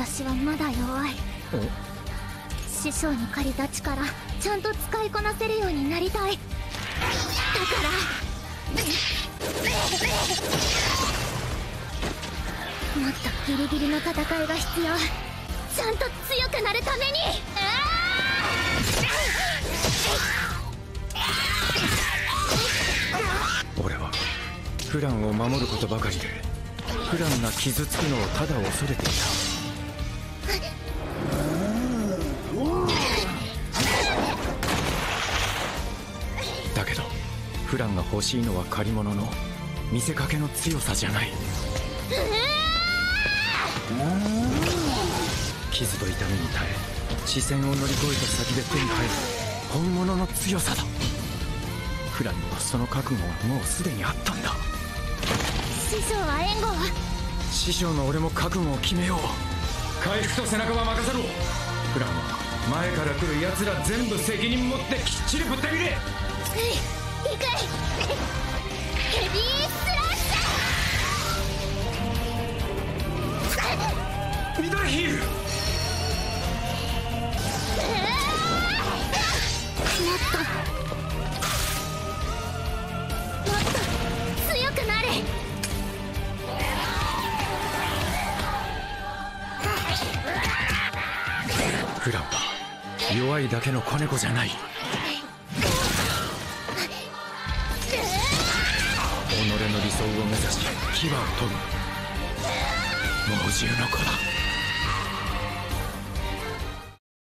の私はまだ弱い。師匠に借りた力ちゃんと使いこなせるようになりたい。だからもっとギリギリの戦いが必要。ちゃんと強くなるために。俺はフランを守ることばかりでフランが傷つくのをただ恐れていただけどフランが欲しいのは借り物の見せかけの強さじゃない。傷と痛みに耐え視線を乗り越えた先で手に入る本物の強さだ。フランにはその覚悟はもうすでにあったんだ。師匠は援護は師匠の俺も覚悟を決めよう。回復と背中は任せろから来る奴ら全部責任持ってきっちりぶった切れ。行くヘビースラッシミドルヒール。ュもっともっと強くなれ。フランは弱いだけの子猫じゃない。己の理想を目指し牙を研ぐ。猛獣の子だ。